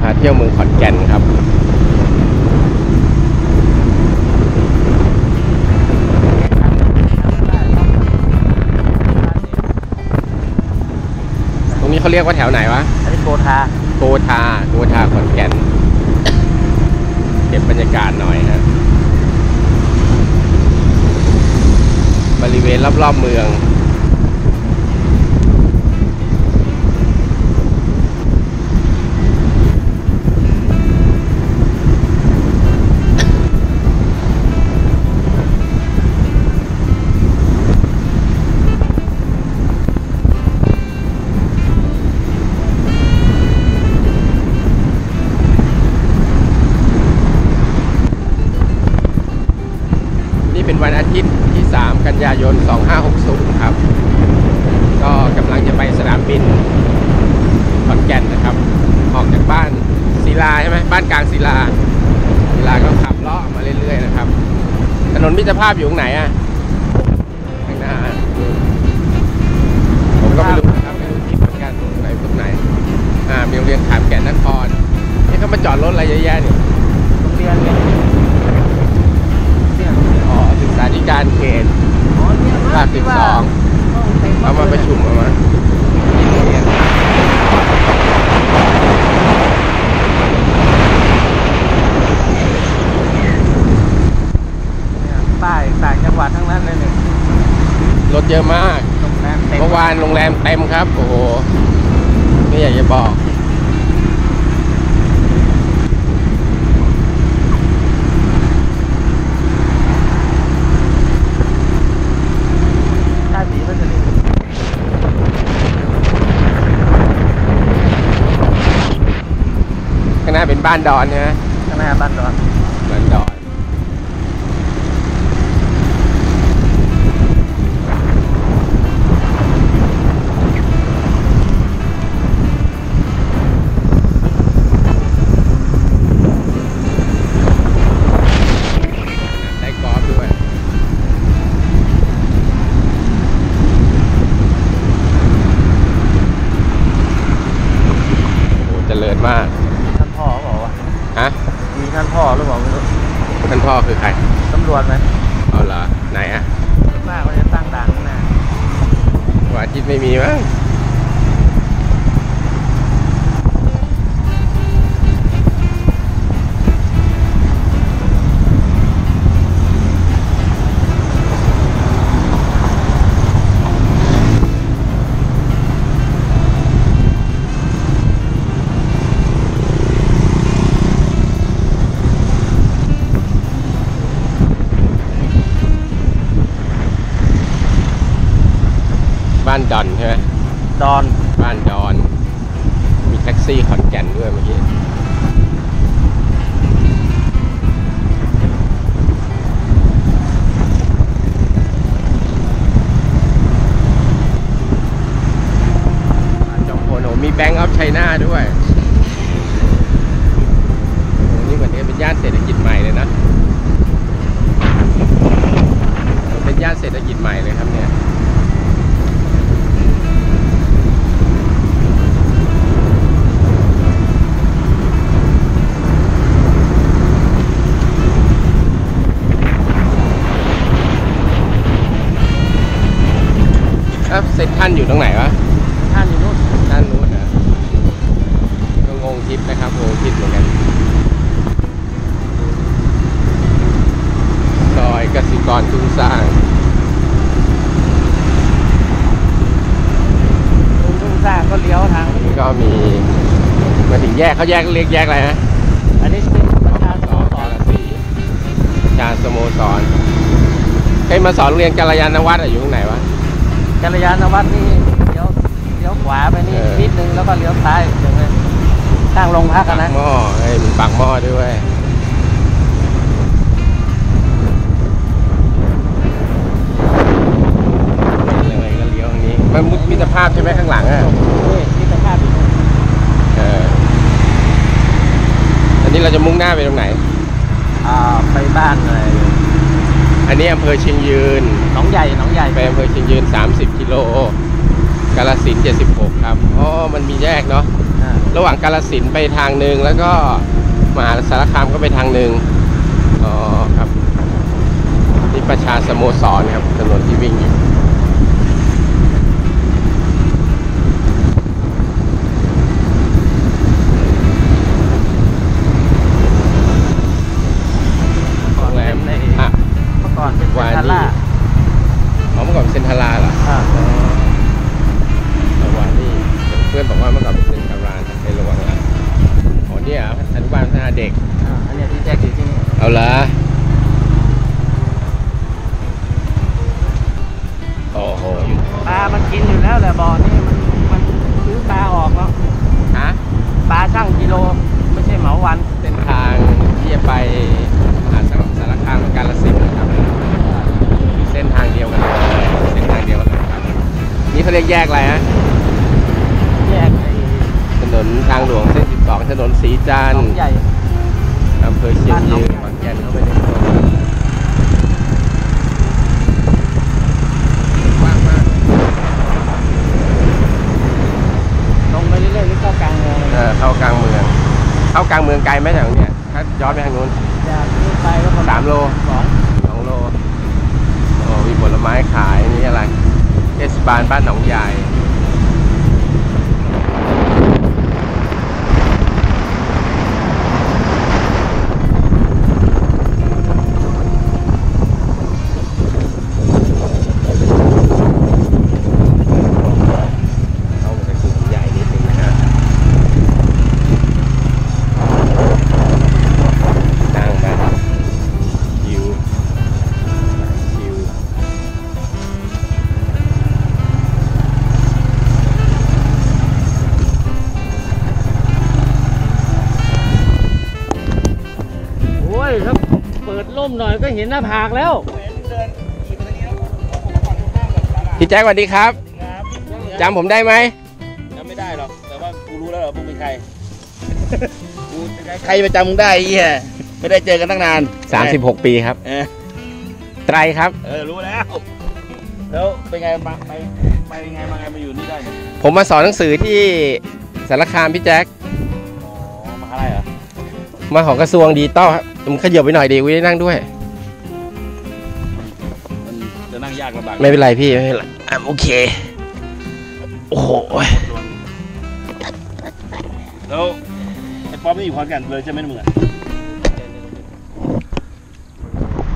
พาเที่ยวเมืองขอนแก่นครับ ตรงนี้เขาเรียกว่าแถวไหนวะอันนี้โกธาโกธาโกธาขอนแก่น เก็บบรรยากาศหน่อยฮะบริเวณรอบๆเมือง มิตรภาพอยู่ตรงไหนอะข้างหน้าผมก็ไม่รู้นะครับไม่รู้ที่เหมือนกันตรงไหนตรงไหน อ่า มีโรงเรียนขามแก่นนครนี่เขามาจอดรถอะไรเยอะแยะเนี่ยโรงเรียนเนี่ยเนี่ยอ๋อศึกษาธิการเขตอ๋อเนี่ยภาคสิบสองเอามาประชุมเอามาที่โรงเรียน เนี่ยป้ายต่างจังหวัดทั้งนั้นเลยเนี่ย รถ เยอะมาก โรงแรมเต็มเมื่อวานโรงแรมเต็มครับ โอ้โห ไม่อยากจะบอกท่าสีพัชรีข้างหน้าเป็นบ้านดอนใช่ไหมข้างหน้าบ้านดอน ดอนใช่ไหมดอน บ้านดอน มีแท็กซี่ขอนแก่นด้วยเมื่อกี้จอมพลโอ้มีแบงก์ออฟไชน่าด้วยโอ้นี่เหมือนจะเป็นย่านเศรษฐกิจใหม่เลยนะ เป็นย่านเศรษฐกิจใหม่เลยครับเนี่ย ซ็นทรันอยู่ตรงไหนวะท่านอยู่นู่นด้านนู้นนะก็งงทิปนะครับงงทิปเหมือนกันซอยกสิกรทุ่งสร้างตรงทุ่งสร้างก็เลี้ยวทางนี้นี่ก็มีมาถึงแยกเขาแยกเรียกแยกอะไรฮะอันนี้เป็นประชาสโมสการลสีชาญสโมสรเคยมาสอนโรงเรียนกาลยานวัฒน์อะอยู่ตรงไหนวะ กัลยาณวัฒน์นี่เลี้ยวเลี้ยวขวาไปนี่เออ นิดนึงแล้วก็เลี้ยวซ้ายถึงเลยข้างโรงพักปาอะกนะหม้อเฮ้ยมันปากหม้อด้วย เลยก็เลี้ยวตรงนี้ มันมุมิตรภาพใช่ไหมข้างหลังอะนี่ที่สภาพอยู่นู่นเอออันนี้เราจะมุ่งหน้าไปตรงไหน อ่าไปบ้านอะไร อันนี้อำเภอเชียงยืนหนองใหญ่หนองใหญ่ไปอำเภอเชียงยืน 30 กิโลกาลสินธุ์76 ครับอ๋อมันมีแยกเนาะคอ่าระหว่างกาลสินธุ์ไปทางหนึ่งแล้วก็มหาสารคามก็ไปทางหนึ่งอ๋อครับนี่ประชาสโมสรครับถนนที่วิ่งอยู่ อนบอกว่าเมื่อก่อนเป็นเซนทาราเป็นระหว่างละอ๋อเนี่ยเหรออนุบาลพัฒนาเด็กอ่าอันเนี้ยที่แจ็คอยู่ที่นี่เอาละโอ้โหอยู่ปลามันกินอยู่แล้วแหละบ่อนี่มันมันซื้อปลาออกแล้วฮะปลาช่างกิโลไม่ใช่เหมาวันเส้นทางที่จะไปมหาสารสารคามกับกาฬสินธุ์นะครับคือเส้นทางเดียวกันเลยเส้นทางเดียวกันเลยครับนี่เขาเรียกแยกอะไรฮะแยกไอ้ถ นนทางหลวงเส้น 12 ถนนสีจันทหนอร์งใหญ่อำเภอเชียงยืนขอนแก่นเข้าไปในตัวเมืองกว้างมากลงไปเรื่อยๆหรือเข้ากลางเมืองเลยเออเข้ากลางเมือง เข้ากลางเมืองไกลไหมแถวเนี้ยถ้าย้อนไปทางนู้นจากนี้ไปก็ประสามโลสองสองโลโอ้มีผลไม้ขายนี่อะไรเทศบาลบ้านหนองใหญ่ เปิดร่มหน่อยก็เห็นหน้าผากแล้วพี่แจ็คสวัสดีครับจำผมได้ไหมจำไม่ได้หรอกแต่ว่ากูรู้แล้วเหรอมึงเป็นใครกูใครไปจำมึงได้ไอ้เหี้ยไม่ได้เจอกันตั้งนาน 36 ปีครับเออไตรครับ เออรู้แล้ว แล้วเป็นไงมาไปไปยังไงมาไงมาอยู่นี่ได้เนี่ยผมมาสอนหนังสือที่สารคามพี่แจ็คอ๋อมาอะไรเหรอมาของกระทรวงดิจิตอลครับ ผมขยับไปหน่อยดีวิได้นั่งด้วย มันจะนั่งยากลำบากไม่เป็นไรพี่ ไม่เป็นไรอะโอเค โอ้โหแล้วไอ้ป๊อปนี่อยู่พร้อมกันเลยใช่ไหมมึงอะ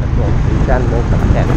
กระทรวงสีจันทร์เมืองขอนแก่น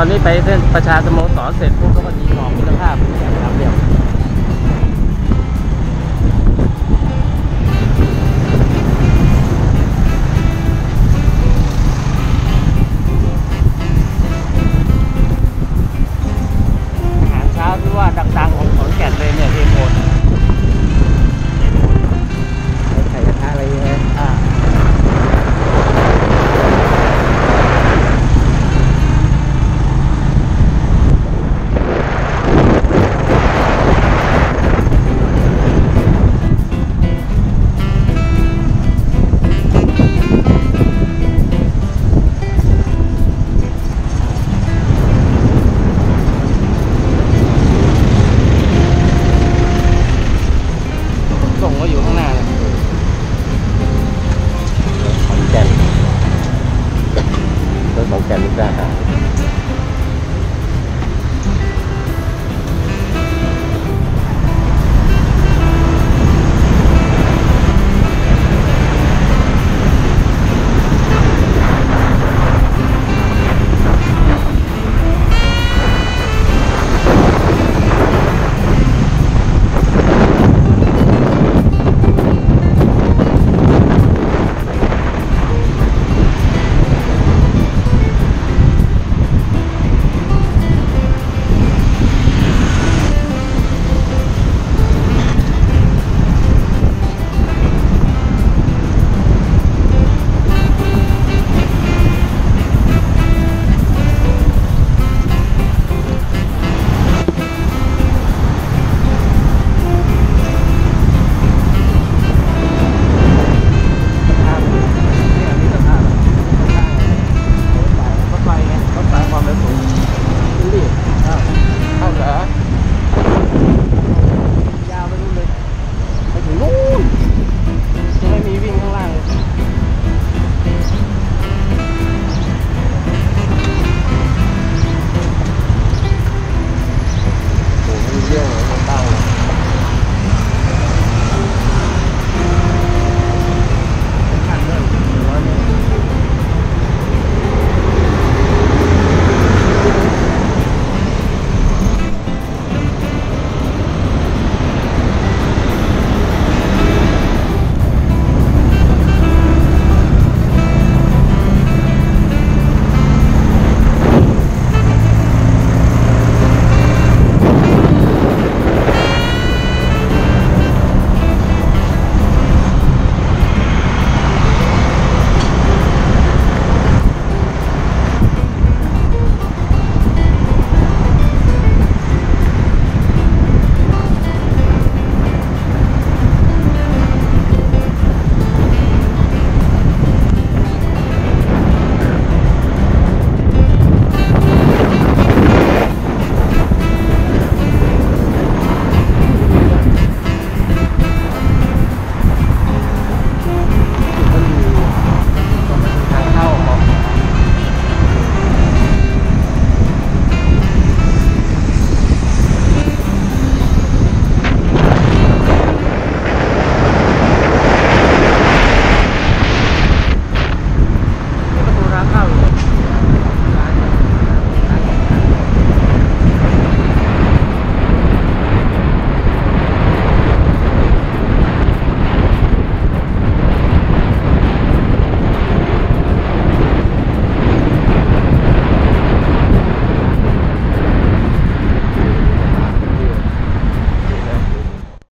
ตอนนี้ไปเส้นประชาสโมสรเสร็จปุ๊บก็มาดีของมิตรภาพ